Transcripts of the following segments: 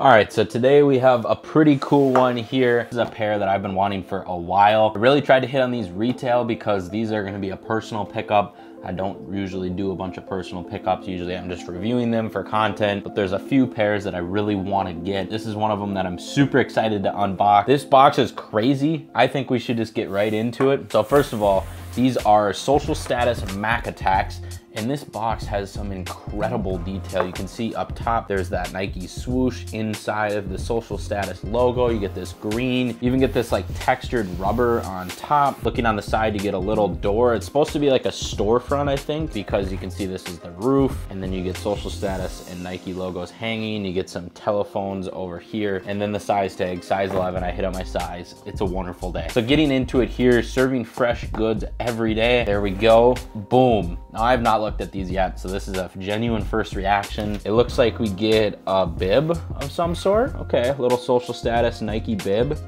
All right, so today we have a pretty cool one here. This is a pair that I've been wanting for a while. I really tried to hit on these retail because these are gonna be a personal pickup. I don't usually do a bunch of personal pickups. Usually I'm just reviewing them for content, but there's a few pairs that I really wanna get. This is one of them that I'm super excited to unbox. This box is crazy. I think we should just get right into it. So first of all, these are social status Mac attacks. And this box has some incredible detail. You can see up top, there's that Nike swoosh inside of the social status logo. You get this green, you even get this like textured rubber on top. Looking on the side, you get a little door. It's supposed to be like a storefront, I think, because you can see this is the roof. And then you get social status and Nike logos hanging. You get some telephones over here. And then the size tag, size 11, I hit on my size. It's a wonderful day. So getting into it here, serving fresh goods every day. There we go, boom. Now I have not looked at these yet, so this is a genuine first reaction. It looks like we get a bib of some sort. Okay, a little social status Nike bib.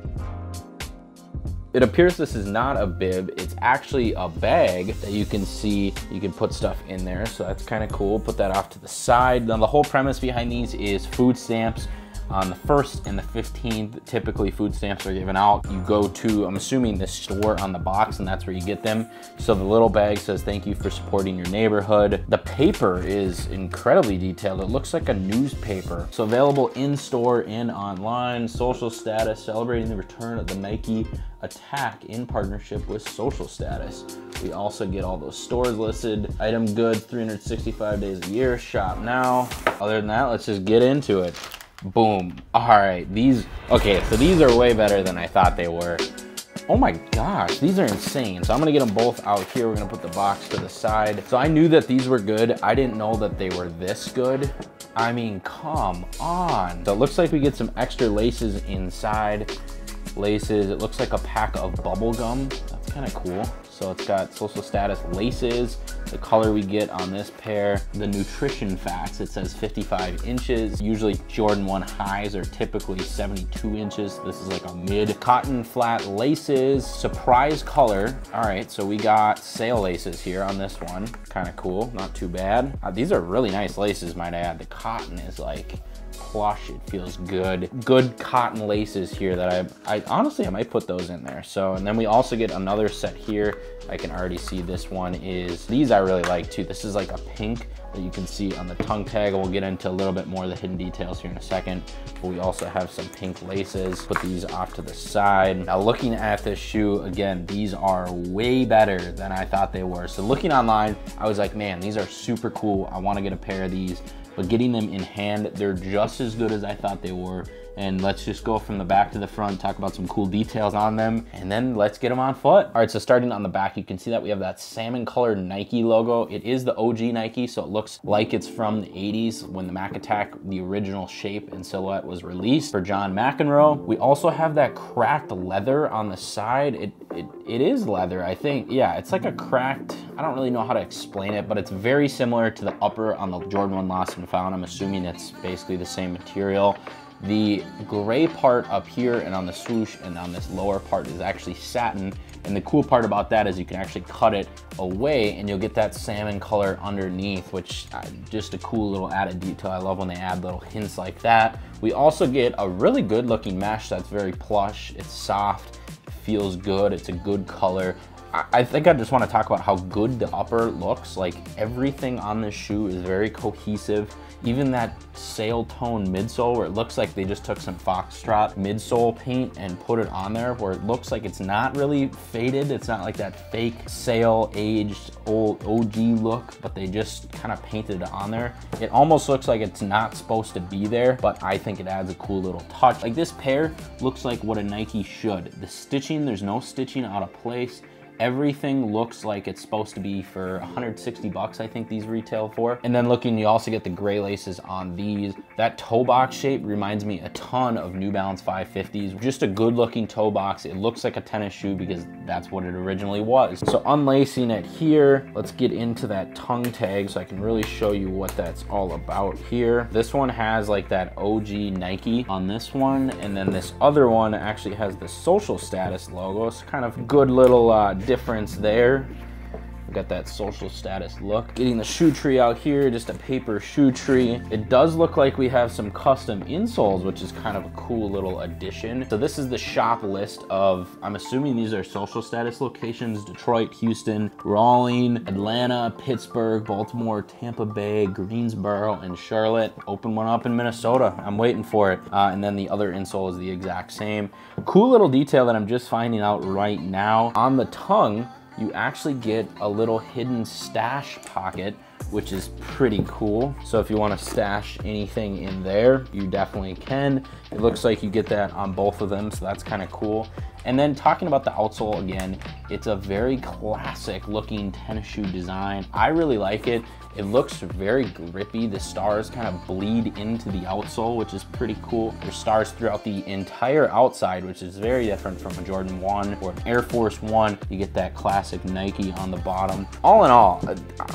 It appears this is not a bib, it's actually a bag that you can see, you can put stuff in there, so that's kind of cool. Put that off to the side. Now the whole premise behind these is food stamps on the 1st and the 15th, typically food stamps are given out. You go to, I'm assuming the store on the box and that's where you get them. So the little bag says, thank you for supporting your neighborhood. The paper is incredibly detailed. It looks like a newspaper. So available in store and online, social status, celebrating the return of the Nike attack in partnership with social status. We also get all those stores listed, item goods, 365 days a year, shop now. Other than that, let's just get into it. Boom. All right, these, okay, so these are way better than I thought they were. Oh my gosh, these are insane. So I'm gonna get them both out here. We're gonna put the box to the side. So I knew that these were good. I didn't know that they were this good. I mean, come on. So it looks like we get some extra laces inside. Laces, it looks like a pack of bubble gum. That's kind of cool. So it's got social status laces, the color we get on this pair, the nutrition facts, it says 55 inches. Usually Jordan 1 highs are typically 72 inches. This is like a mid. Cotton flat laces, surprise color. All right, so we got sail laces here on this one. Kind of cool, not too bad. Uh, these are really nice laces, might I add. The cotton is like plush. It feels good. Good cotton laces here that I, I honestly, I might put those in there. So, and then we also get another set here. I can already see this one is, these I really like too. This is like a pink that you can see on the tongue tag. We'll get into a little bit more of the hidden details here in a second. But we also have some pink laces. Put these off to the side. Now looking at this shoe, again, these are way better than I thought they were. So looking online, I was like, man, these are super cool. I wanna get a pair of these but getting them in hand, they're just as good as I thought they were and let's just go from the back to the front, talk about some cool details on them, and then let's get them on foot. All right, so starting on the back, you can see that we have that salmon colored Nike logo. It is the OG Nike, so it looks like it's from the 80s when the Mac Attack, the original shape and silhouette was released for John McEnroe. We also have that cracked leather on the side. It, it, it is leather, I think. Yeah, it's like a cracked, I don't really know how to explain it, but it's very similar to the upper on the Jordan 1 Lost and Found. I'm assuming it's basically the same material. The gray part up here and on the swoosh and on this lower part is actually satin. And the cool part about that is you can actually cut it away and you'll get that salmon color underneath, which uh, just a cool little added detail. I love when they add little hints like that. We also get a really good looking mesh that's very plush. It's soft, feels good. It's a good color. I think I just want to talk about how good the upper looks. Like everything on this shoe is very cohesive. Even that sail tone midsole where it looks like they just took some Foxtrot midsole paint and put it on there where it looks like it's not really faded. It's not like that fake sail aged old OG look, but they just kind of painted it on there. It almost looks like it's not supposed to be there, but I think it adds a cool little touch. Like this pair looks like what a Nike should. The stitching, there's no stitching out of place. Everything looks like it's supposed to be for 160 bucks, I think these retail for. And then looking, you also get the gray laces on these. That toe box shape reminds me a ton of New Balance 550s. Just a good looking toe box. It looks like a tennis shoe because that's what it originally was. So unlacing it here, let's get into that tongue tag so I can really show you what that's all about here. This one has like that OG Nike on this one. And then this other one actually has the social status logo. It's kind of good little uh, difference there. Got that social status look. Getting the shoe tree out here, just a paper shoe tree. It does look like we have some custom insoles, which is kind of a cool little addition. So this is the shop list of, I'm assuming these are social status locations, Detroit, Houston, Raleigh, Atlanta, Pittsburgh, Baltimore, Tampa Bay, Greensboro, and Charlotte. Open one up in Minnesota. I'm waiting for it. Uh, and then the other insole is the exact same. Cool little detail that I'm just finding out right now. On the tongue, you actually get a little hidden stash pocket which is pretty cool. So if you wanna stash anything in there, you definitely can. It looks like you get that on both of them, so that's kind of cool. And then talking about the outsole again, it's a very classic looking tennis shoe design. I really like it. It looks very grippy. The stars kind of bleed into the outsole, which is pretty cool. There's stars throughout the entire outside, which is very different from a Jordan 1 or an Air Force 1. You get that classic Nike on the bottom. All in all,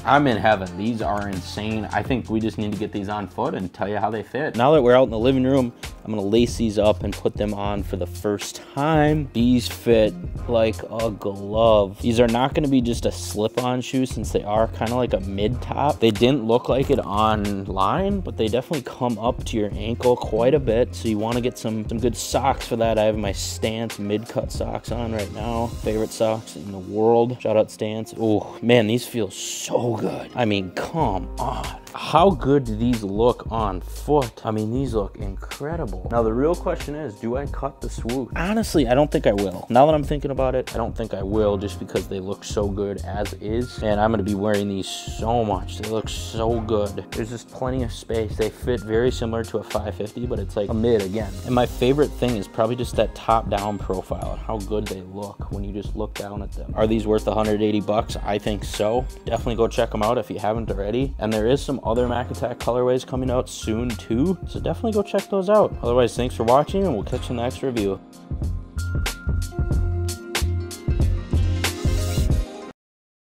I'm in heaven. These are insane. I think we just need to get these on foot and tell you how they fit. Now that we're out in the living room, I'm gonna lace these up and put them on for the first time. These fit like a glove. These are not gonna be just a slip-on shoe since they are kind of like a mid-top. They didn't look like it online, but they definitely come up to your ankle quite a bit. So you wanna get some, some good socks for that. I have my Stance mid-cut socks on right now. Favorite socks in the world. Shout out Stance. Oh, man, these feel so good. I mean, come on how good do these look on foot? I mean, these look incredible. Now, the real question is, do I cut the swoosh? Honestly, I don't think I will. Now that I'm thinking about it, I don't think I will just because they look so good as is. And I'm gonna be wearing these so much. They look so good. There's just plenty of space. They fit very similar to a 550, but it's like a mid again. And my favorite thing is probably just that top down profile and how good they look when you just look down at them. Are these worth 180 bucks? I think so. Definitely go check them out if you haven't already. And there is some other Mac Attack colorways coming out soon too, so definitely go check those out. Otherwise, thanks for watching and we'll catch you in the next review.